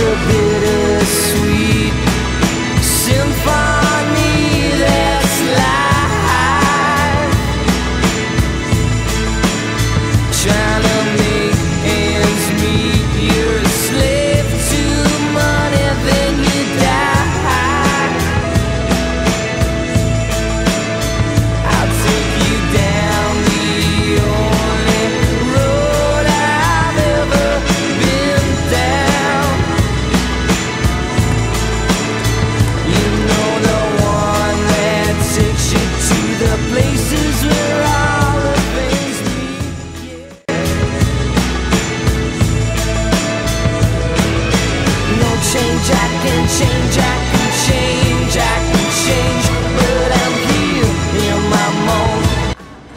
to be.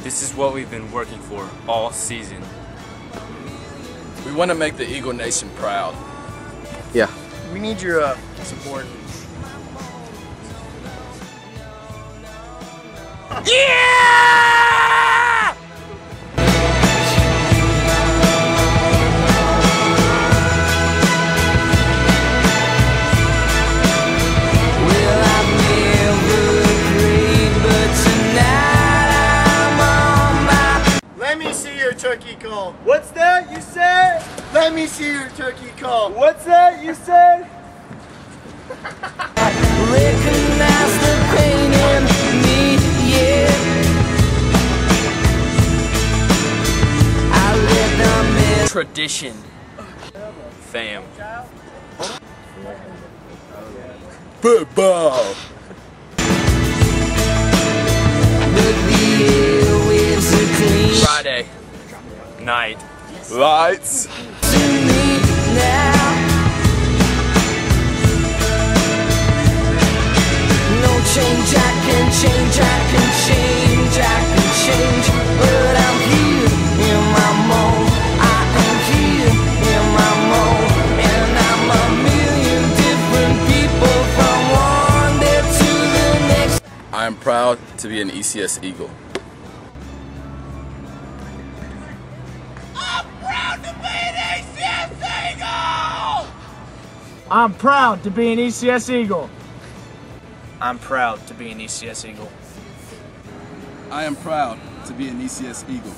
This is what we've been working for all season. We want to make the Eagle Nation proud. Yeah. We need your uh, support. Yeah! Turkey call. What's that you said? Let me see your turkey call. What's that you said? Recognize the pain in me, yeah. I let them in. Tradition. Fam. Football. The next. I am proud to be an ECS Eagle. I'm proud to be an ECS Eagle. I'm proud to be an ECS Eagle. I am proud to be an ECS Eagle.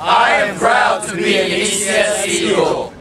I am proud to be an ECS Eagle.